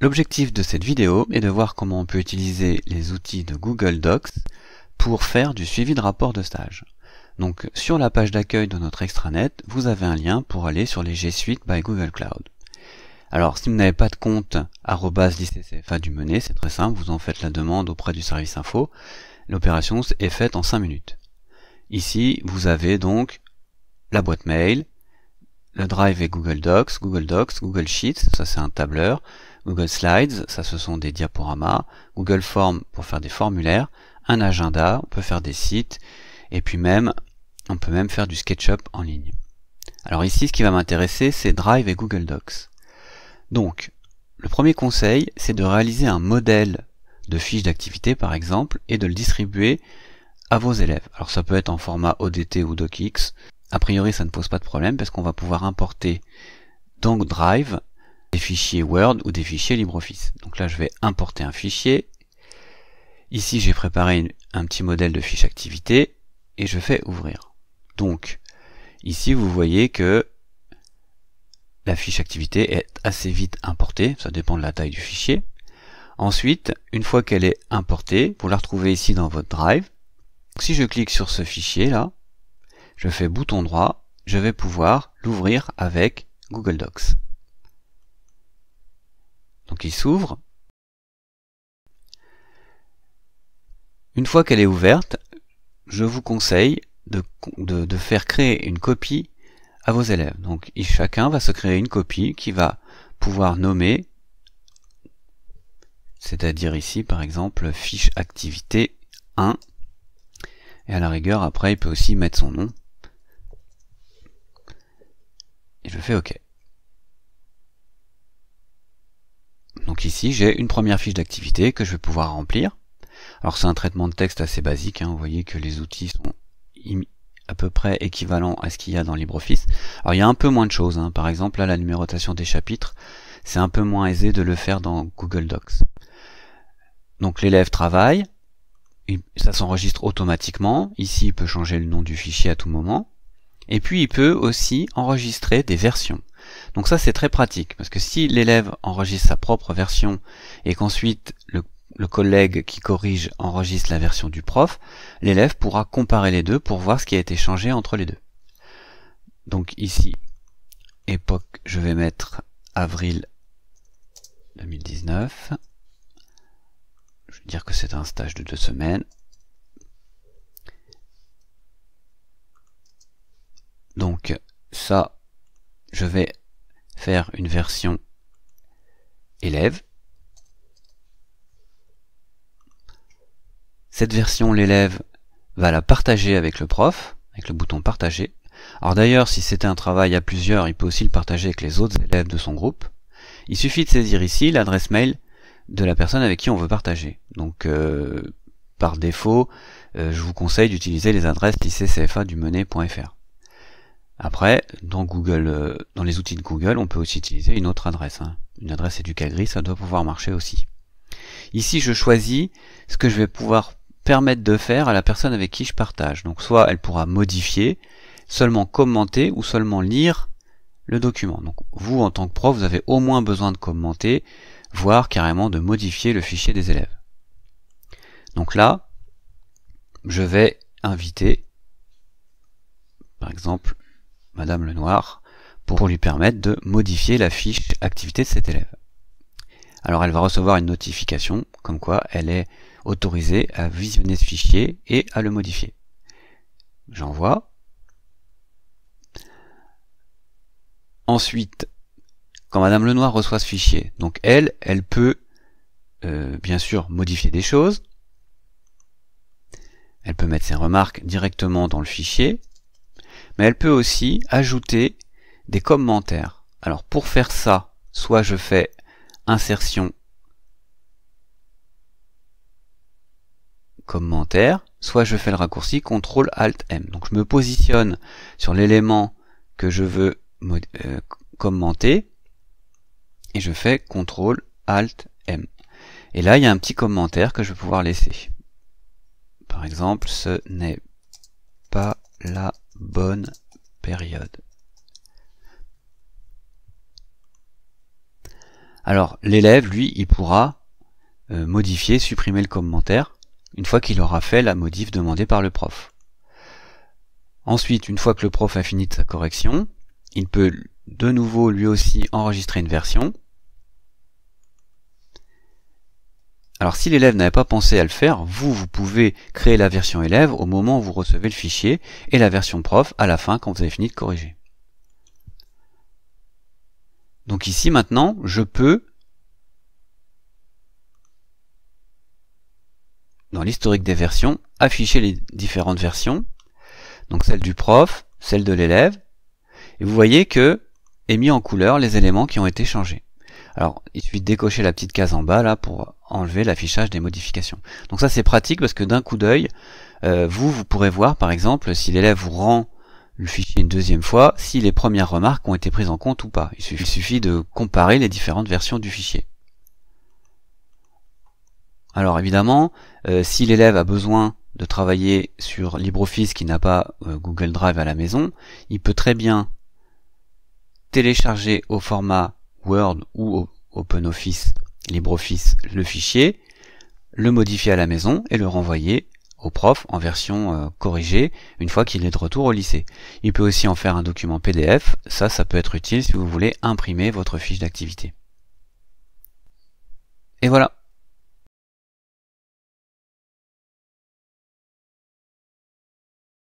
L'objectif de cette vidéo est de voir comment on peut utiliser les outils de Google Docs pour faire du suivi de rapport de stage. Donc sur la page d'accueil de notre extranet, vous avez un lien pour aller sur les G Suite by Google Cloud. Alors si vous n'avez pas de compte @lycéecfa du mener, c'est très simple, vous en faites la demande auprès du service info. L'opération est faite en 5 minutes. Ici, vous avez donc la boîte mail, le Drive et Google Docs, Google Docs, Google Sheets, ça c'est un tableur, Google Slides, ça ce sont des diaporamas, Google Forms pour faire des formulaires, un agenda, on peut faire des sites, et puis même, on peut même faire du SketchUp en ligne. Alors ici, ce qui va m'intéresser, c'est Drive et Google Docs. Donc, le premier conseil, c'est de réaliser un modèle de fiche d'activité, par exemple, et de le distribuer à vos élèves. Alors ça peut être en format ODT ou DocX. A priori, ça ne pose pas de problème parce qu'on va pouvoir importer dans Drive des fichiers Word ou des fichiers LibreOffice. Donc là, je vais importer un fichier. Ici, j'ai préparé un petit modèle de fiche activité et je fais ouvrir. Donc, ici, vous voyez que la fiche activité est assez vite importée, ça dépend de la taille du fichier. Ensuite, une fois qu'elle est importée, vous la retrouvez ici dans votre Drive. Si je clique sur ce fichier là, je fais bouton droit, je vais pouvoir l'ouvrir avec Google Docs. Donc il s'ouvre. Une fois qu'elle est ouverte, je vous conseille de, faire créer une copie à vos élèves. Donc chacun va se créer une copie qui va pouvoir nommer, c'est-à-dire ici par exemple fiche activité 1, et à la rigueur après il peut aussi mettre son nom. Et je fais OK. Donc ici, j'ai une première fiche d'activité que je vais pouvoir remplir. Alors c'est un traitement de texte assez basique, hein. vous voyez que les outils sont à peu près équivalents à ce qu'il y a dans LibreOffice. Alors il y a un peu moins de choses, hein. par exemple là la numérotation des chapitres, c'est un peu moins aisé de le faire dans Google Docs. Donc l'élève travaille, ça s'enregistre automatiquement, ici il peut changer le nom du fichier à tout moment, et puis il peut aussi enregistrer des versions. Donc ça c'est très pratique, parce que si l'élève enregistre sa propre version et qu'ensuite le, collègue qui corrige enregistre la version du prof, l'élève pourra comparer les deux pour voir ce qui a été changé entre les deux. Donc ici, époque, je vais mettre avril 2019. Je vais dire que c'est un stage de deux semaines. Donc ça, je vais faire une version élève. Cette version, l'élève va la partager avec le prof, avec le bouton partager. Alors d'ailleurs, si c'était un travail à plusieurs, il peut aussi le partager avec les autres élèves de son groupe. Il suffit de saisir ici l'adresse mail de la personne avec qui on veut partager. Donc euh, par défaut, euh, je vous conseille d'utiliser les adresses lycée-cfa du. Après, dans Google, euh, dans les outils de Google, on peut aussi utiliser une autre adresse. Hein. Une adresse éducagris, ça doit pouvoir marcher aussi. Ici, je choisis ce que je vais pouvoir permettre de faire à la personne avec qui je partage. Donc soit elle pourra modifier, seulement commenter ou seulement lire le document. Donc vous, en tant que prof, vous avez au moins besoin de commenter, voire carrément de modifier le fichier des élèves. Donc là, je vais inviter, par exemple, Madame Lenoir pour lui permettre de modifier la fiche activité de cet élève. Alors elle va recevoir une notification comme quoi elle est autorisée à visionner ce fichier et à le modifier. J'envoie. Ensuite, quand Madame Lenoir reçoit ce fichier, donc elle, elle peut euh, bien sûr modifier des choses. Elle peut mettre ses remarques directement dans le fichier mais elle peut aussi ajouter des commentaires. Alors pour faire ça, soit je fais insertion commentaire, soit je fais le raccourci CTRL ALT M. Donc je me positionne sur l'élément que je veux euh, commenter et je fais CTRL ALT M. Et là, il y a un petit commentaire que je vais pouvoir laisser. Par exemple, ce n'est pas la bonne période. Alors l'élève, lui, il pourra euh, modifier, supprimer le commentaire une fois qu'il aura fait la modif demandée par le prof. Ensuite, une fois que le prof a fini de sa correction, il peut de nouveau lui aussi enregistrer une version. Alors si l'élève n'avait pas pensé à le faire, vous, vous pouvez créer la version élève au moment où vous recevez le fichier et la version prof à la fin quand vous avez fini de corriger. Donc ici maintenant, je peux, dans l'historique des versions, afficher les différentes versions, donc celle du prof, celle de l'élève, et vous voyez que est mis en couleur les éléments qui ont été changés. Alors, il suffit de décocher la petite case en bas là pour enlever l'affichage des modifications. Donc ça c'est pratique parce que d'un coup d'œil, euh, vous, vous pourrez voir par exemple si l'élève vous rend le fichier une deuxième fois, si les premières remarques ont été prises en compte ou pas. Il suffit, de comparer les différentes versions du fichier. Alors évidemment, euh, si l'élève a besoin de travailler sur LibreOffice qui n'a pas euh, Google Drive à la maison, il peut très bien télécharger au format Word ou OpenOffice, LibreOffice, le fichier, le modifier à la maison et le renvoyer au prof en version euh, corrigée une fois qu'il est de retour au lycée. Il peut aussi en faire un document PDF, ça ça peut être utile si vous voulez imprimer votre fiche d'activité. Et voilà,